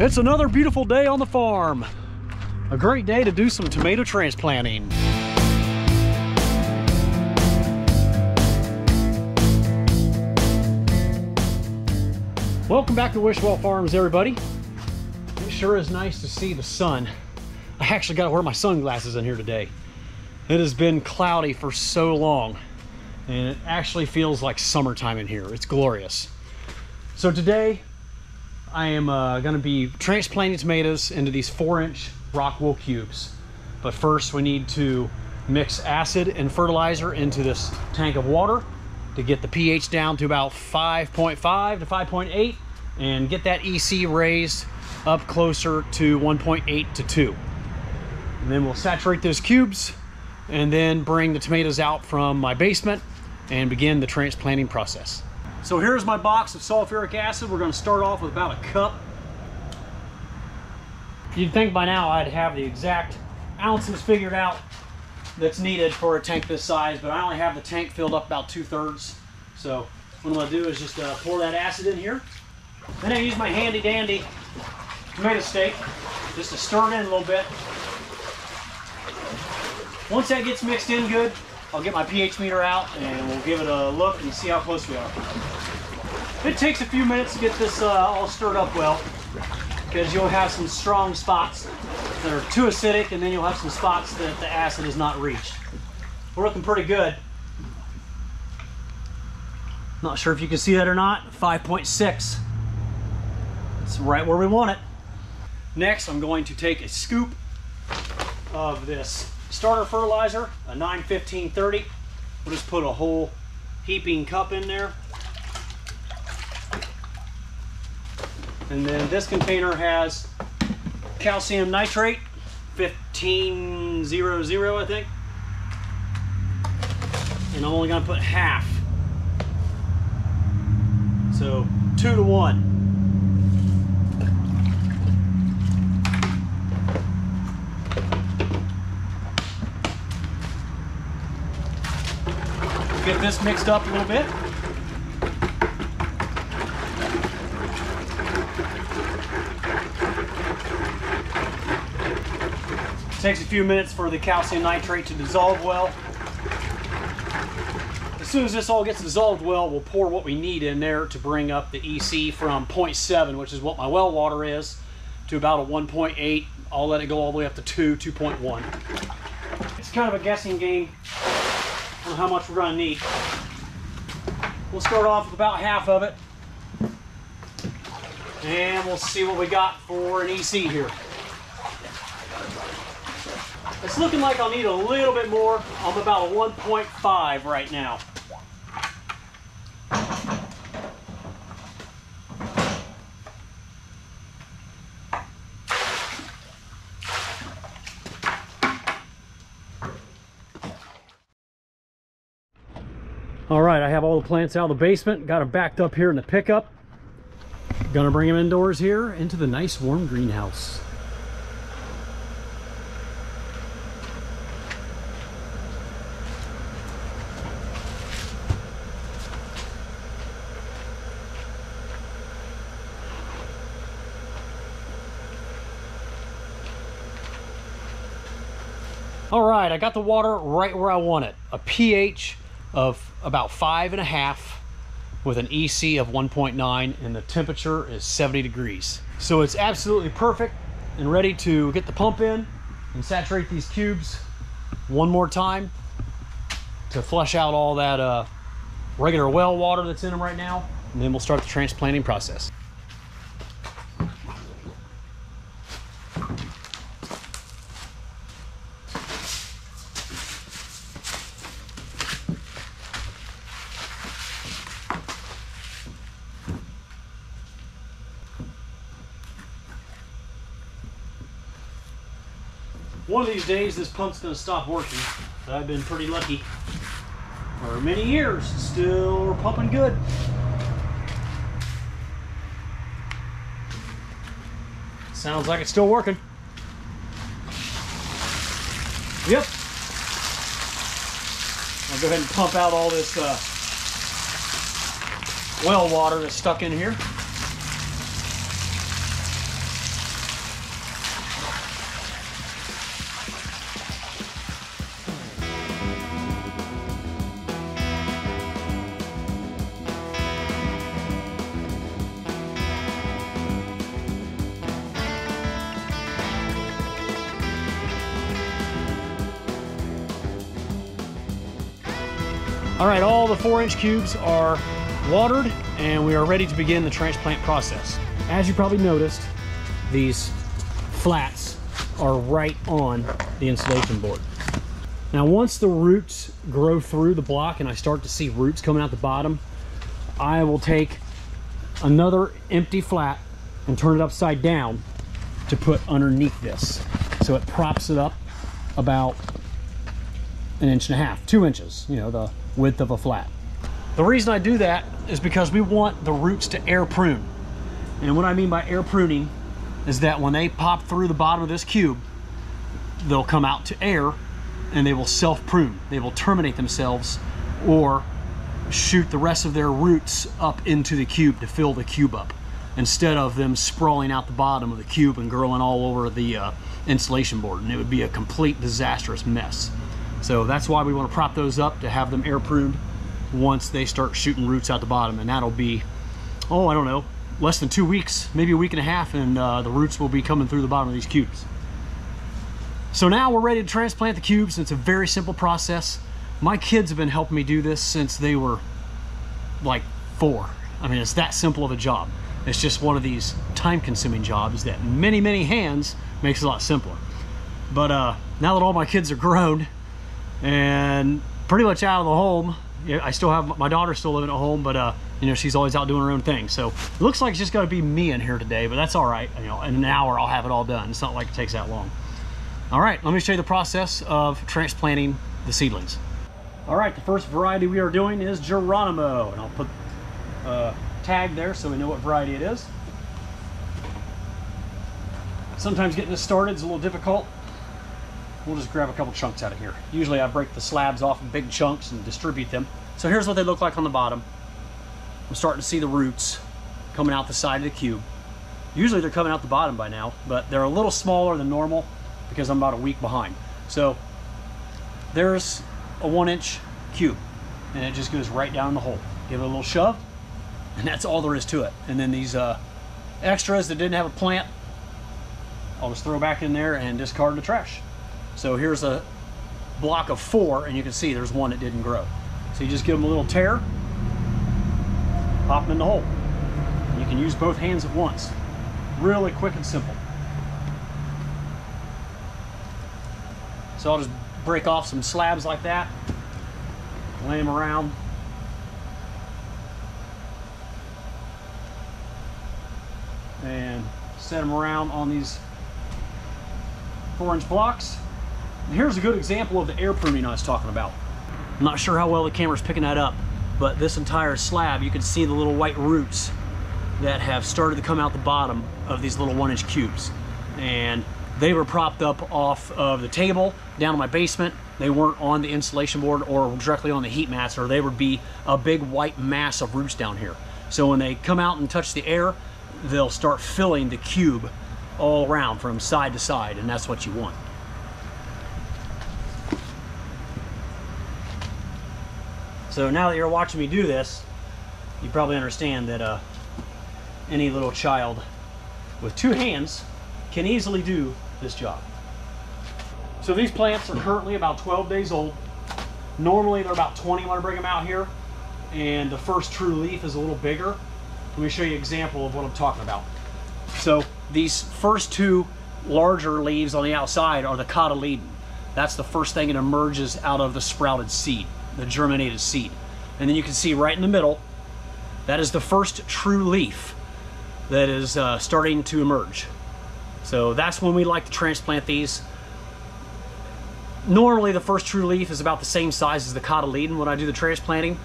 It's another beautiful day on the farm. A great day to do some tomato transplanting. Welcome back to Wishwell Farms, everybody. It sure is nice to see the sun. I actually got to wear my sunglasses in here today. It has been cloudy for so long, and it actually feels like summertime in here. It's glorious. So today, I am uh, going to be transplanting tomatoes into these four inch rock wool cubes. But first we need to mix acid and fertilizer into this tank of water to get the pH down to about 5.5 to 5.8 and get that EC raised up closer to 1.8 to 2. And then we'll saturate those cubes and then bring the tomatoes out from my basement and begin the transplanting process. So here's my box of sulfuric acid. We're going to start off with about a cup. You'd think by now I'd have the exact ounces figured out that's needed for a tank this size, but I only have the tank filled up about two thirds. So what I'm going to do is just uh, pour that acid in here. Then I use my handy dandy tomato stake just to stir it in a little bit. Once that gets mixed in good, I'll get my pH meter out and we'll give it a look and see how close we are. It takes a few minutes to get this uh, all stirred up well because you'll have some strong spots that are too acidic and then you'll have some spots that the acid has not reached. We're looking pretty good. Not sure if you can see that or not. 5.6. It's right where we want it. Next, I'm going to take a scoop of this starter fertilizer, a 91530. We'll just put a whole heaping cup in there. And then this container has calcium nitrate, 1500 I think. And I'm only gonna put half. So two to one. Get this mixed up a little bit. Takes a few minutes for the calcium nitrate to dissolve well. As soon as this all gets dissolved well, we'll pour what we need in there to bring up the EC from 0.7, which is what my well water is, to about a 1.8. I'll let it go all the way up to 2, 2.1. It's kind of a guessing game on how much we're going to need. We'll start off with about half of it. And we'll see what we got for an EC here. It's looking like I'll need a little bit more. I'm about a 1.5 right now. Have all the plants out of the basement. Got them backed up here in the pickup. Gonna bring them indoors here into the nice warm greenhouse. All right, I got the water right where I want it. A pH of about five and a half with an EC of 1.9 and the temperature is 70 degrees. So it's absolutely perfect and ready to get the pump in and saturate these cubes one more time to flush out all that uh, regular well water that's in them right now. And then we'll start the transplanting process. One of these days, this pump's going to stop working. But I've been pretty lucky for many years. Still pumping good. Sounds like it's still working. Yep. I'll go ahead and pump out all this uh, well water that's stuck in here. All right, all the four inch cubes are watered and we are ready to begin the transplant process. As you probably noticed, these flats are right on the insulation board. Now, once the roots grow through the block and I start to see roots coming out the bottom, I will take another empty flat and turn it upside down to put underneath this. So it props it up about an inch and a half, two inches, you know, the width of a flat. The reason I do that is because we want the roots to air prune. And what I mean by air pruning is that when they pop through the bottom of this cube, they'll come out to air and they will self-prune. They will terminate themselves or shoot the rest of their roots up into the cube to fill the cube up instead of them sprawling out the bottom of the cube and growing all over the uh, insulation board and it would be a complete disastrous mess. So that's why we want to prop those up to have them air pruned once they start shooting roots out the bottom and that'll be, oh I don't know, less than two weeks, maybe a week and a half and uh, the roots will be coming through the bottom of these cubes. So now we're ready to transplant the cubes. It's a very simple process. My kids have been helping me do this since they were like four. I mean, it's that simple of a job. It's just one of these time consuming jobs that many, many hands makes a lot simpler. But uh, now that all my kids are grown and pretty much out of the home, I still have my daughter still living at home, but uh, you know, she's always out doing her own thing. So it looks like it's just got to be me in here today, but that's all right. You know, in an hour I'll have it all done. It's not like it takes that long. All right, let me show you the process of transplanting the seedlings. All right, the first variety we are doing is Geronimo, and I'll put a tag there so we know what variety it is. Sometimes getting this started is a little difficult. We'll just grab a couple chunks out of here. Usually I break the slabs off in big chunks and distribute them. So here's what they look like on the bottom. I'm starting to see the roots coming out the side of the cube. Usually they're coming out the bottom by now, but they're a little smaller than normal because I'm about a week behind. So there's a one inch cube and it just goes right down the hole. Give it a little shove and that's all there is to it. And then these uh, extras that didn't have a plant, I'll just throw back in there and discard the trash. So here's a block of four and you can see there's one that didn't grow. So you just give them a little tear, pop them in the hole. You can use both hands at once. Really quick and simple. So I'll just break off some slabs like that, lay them around. And set them around on these four inch blocks. Here's a good example of the air pruning I was talking about. I'm not sure how well the camera's picking that up, but this entire slab, you can see the little white roots that have started to come out the bottom of these little one inch cubes. And they were propped up off of the table down in my basement. They weren't on the insulation board or directly on the heat mats or they would be a big white mass of roots down here. So when they come out and touch the air, they'll start filling the cube all around from side to side and that's what you want. So now that you're watching me do this, you probably understand that uh, any little child with two hands can easily do this job. So these plants are currently about 12 days old. Normally they're about 20 when I bring them out here. And the first true leaf is a little bigger. Let me show you an example of what I'm talking about. So these first two larger leaves on the outside are the cotyledon. That's the first thing that emerges out of the sprouted seed, the germinated seed. And then you can see right in the middle, that is the first true leaf that is uh, starting to emerge. So that's when we like to transplant these. Normally the first true leaf is about the same size as the cotyledon when I do the transplanting,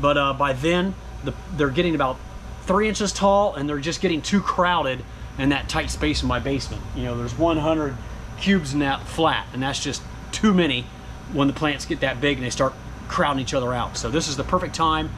but uh, by then the, they're getting about three inches tall and they're just getting too crowded in that tight space in my basement. You know, there's 100 cubes in that flat and that's just too many when the plants get that big and they start crowding each other out. So this is the perfect time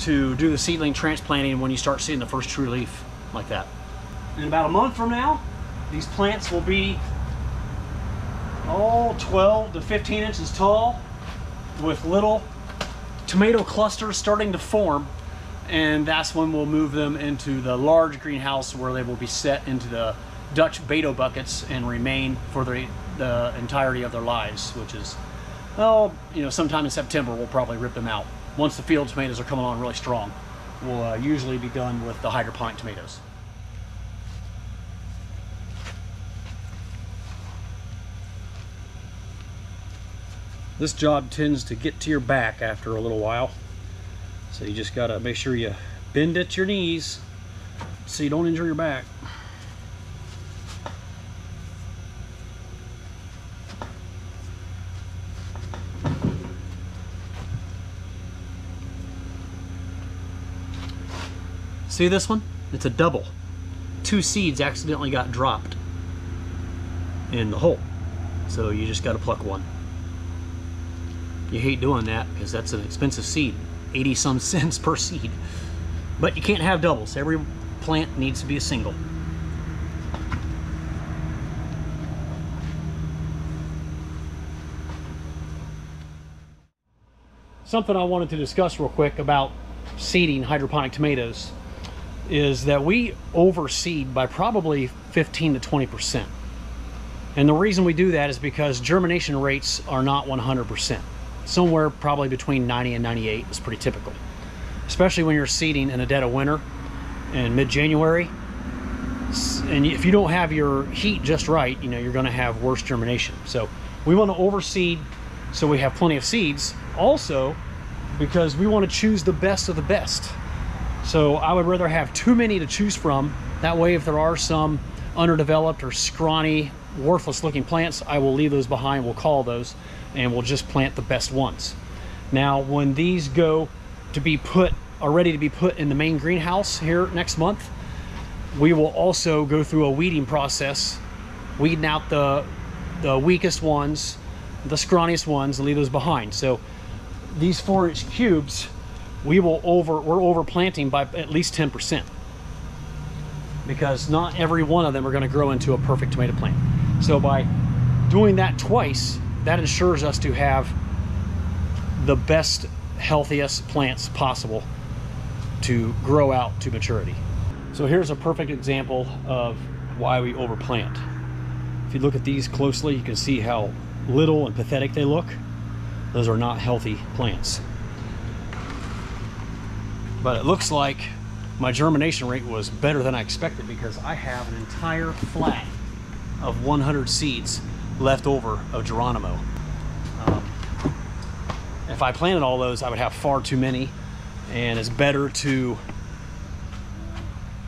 to do the seedling transplanting when you start seeing the first true leaf like that. In about a month from now, these plants will be all 12 to 15 inches tall with little tomato clusters starting to form and that's when we'll move them into the large greenhouse where they will be set into the Dutch Bato buckets and remain for the, the entirety of their lives, which is, well, you know, sometime in September we'll probably rip them out. once the field tomatoes are coming on really strong, we'll uh, usually be done with the hydroponic tomatoes. This job tends to get to your back after a little while. So you just gotta make sure you bend at your knees so you don't injure your back. See this one? It's a double. Two seeds accidentally got dropped in the hole. So you just gotta pluck one. You hate doing that because that's an expensive seed. 80 some cents per seed. But you can't have doubles. Every plant needs to be a single. Something I wanted to discuss real quick about seeding hydroponic tomatoes is that we overseed by probably 15 to 20 percent. And the reason we do that is because germination rates are not 100 percent somewhere probably between 90 and 98 is pretty typical. Especially when you're seeding in a dead of winter in mid-January. And if you don't have your heat just right, you know, you're gonna have worse germination. So we wanna overseed so we have plenty of seeds. Also, because we wanna choose the best of the best. So I would rather have too many to choose from. That way, if there are some underdeveloped or scrawny, worthless looking plants, I will leave those behind, we'll call those and we'll just plant the best ones. Now, when these go to be put, are ready to be put in the main greenhouse here next month, we will also go through a weeding process, weeding out the, the weakest ones, the scrawniest ones, and leave those behind. So these four inch cubes, we will over, we're over planting by at least 10% because not every one of them are gonna grow into a perfect tomato plant. So by doing that twice, that ensures us to have the best, healthiest plants possible to grow out to maturity. So here's a perfect example of why we overplant. If you look at these closely, you can see how little and pathetic they look. Those are not healthy plants. But it looks like my germination rate was better than I expected because I have an entire flat of 100 seeds left over of Geronimo. Um, if I planted all those, I would have far too many, and it's better to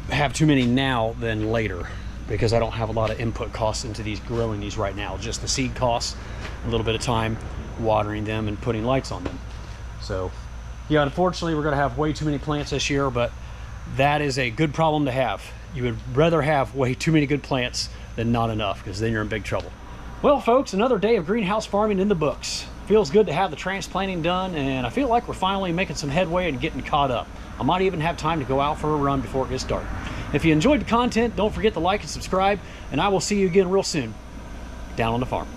have too many now than later because I don't have a lot of input costs into these growing these right now. Just the seed costs, a little bit of time watering them and putting lights on them. So yeah, unfortunately we're gonna have way too many plants this year, but that is a good problem to have. You would rather have way too many good plants than not enough because then you're in big trouble. Well, folks, another day of greenhouse farming in the books. Feels good to have the transplanting done, and I feel like we're finally making some headway and getting caught up. I might even have time to go out for a run before it gets dark. If you enjoyed the content, don't forget to like and subscribe, and I will see you again real soon down on the farm.